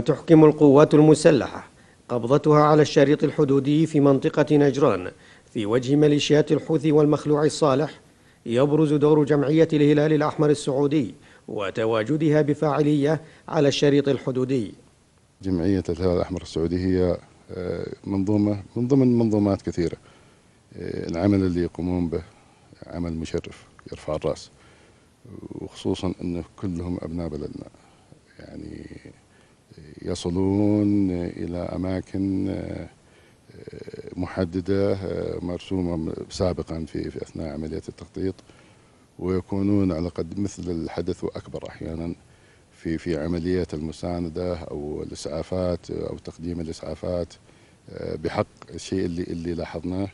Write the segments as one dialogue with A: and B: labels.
A: تحكم القوات المسلحة قبضتها على الشريط الحدودي في منطقة نجران في وجه ميليشيات الحوثي والمخلوع الصالح يبرز دور جمعية الهلال الأحمر السعودي وتواجدها بفاعلية على الشريط الحدودي.
B: جمعية الهلال الأحمر السعودي هي آه، منظومة من ضمن منظومات كثيرة. آه، العمل اللي يقومون به عمل مشرف يرفع الرأس. وخصوصا أنه كلهم أبناء بلدنا. يعني يصلون إلى أماكن آه، محددة مرسومة سابقا في, في أثناء عملية التخطيط ويكونون على قد مثل الحدث وأكبر أحيانا في في عملية المساندة أو الإسعافات أو تقديم الإسعافات آه، بحق الشيء اللي اللي لاحظناه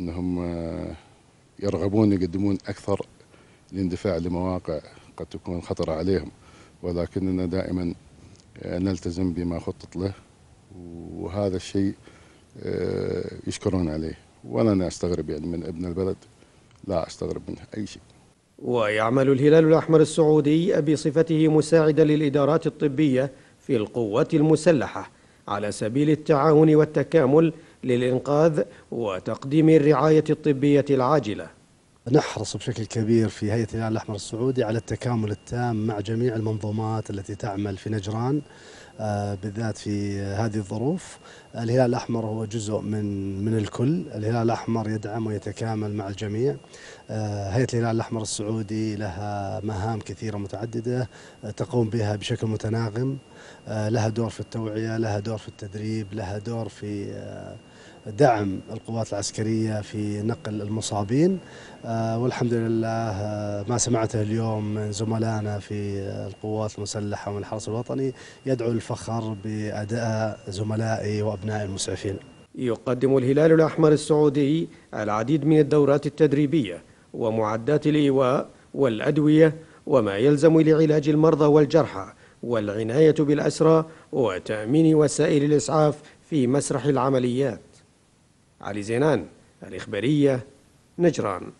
B: أنهم آه، يرغبون يقدمون أكثر الاندفاع لمواقع قد تكون خطر عليهم ولكننا دائما آه، نلتزم بما خطط له وهذا الشيء يشكرون عليه. ولا أنا أستغرب يعني من ابن البلد لا أستغرب منه أي شيء.
A: ويعمل الهلال الأحمر السعودي بصفته مساعدا للإدارات الطبية في القوات المسلحة على سبيل التعاون والتكامل للإنقاذ وتقديم الرعاية الطبية العاجلة.
C: نحرص بشكل كبير في هيئة الهلال الأحمر السعودي على التكامل التام مع جميع المنظومات التي تعمل في نجران آه، بالذات في هذه الظروف. الهلال الأحمر هو جزء من من الكل. الهلال الأحمر يدعم ويتكامل مع الجميع. آه، هيئة الهلال الأحمر السعودي لها مهام كثيرة متعددة آه، تقوم بها بشكل متناغم. لها دور في التوعية لها دور في التدريب لها دور في دعم القوات العسكرية في نقل المصابين. آه، والحمد لله آه، ما سمعته اليوم من زملائنا في القوات المسلحة ومن الحرس الوطني يدعو الفخر بأداء زملائي وأبناء المسعفين.
A: يقدم الهلال الأحمر السعودي العديد من الدورات التدريبية ومعدات الإيواء والأدوية وما يلزم لعلاج المرضى والجرحى والعناية بالأسرى وتأمين وسائل الإسعاف في مسرح العمليات. علي زينان الإخبارية نجران.